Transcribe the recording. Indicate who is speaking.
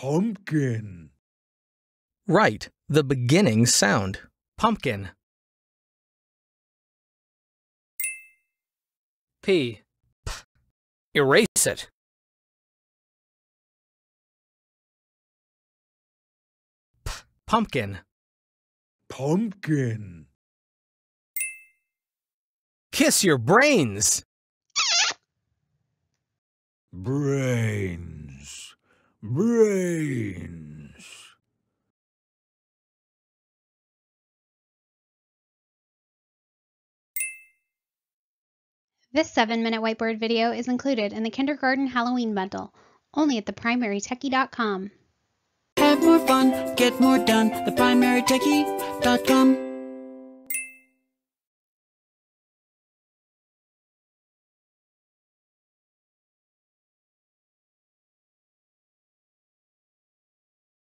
Speaker 1: Pumpkin.
Speaker 2: Right, the beginning sound. Pumpkin. P. P. Erase it. P. Pumpkin.
Speaker 1: Pumpkin.
Speaker 2: Kiss your brains.
Speaker 1: Brains. Brains.
Speaker 3: This 7 minute whiteboard video is included in the Kindergarten Halloween bundle, only at theprimarytechie.com.
Speaker 4: Have more fun, get more done. ThePrimaryTechie.com.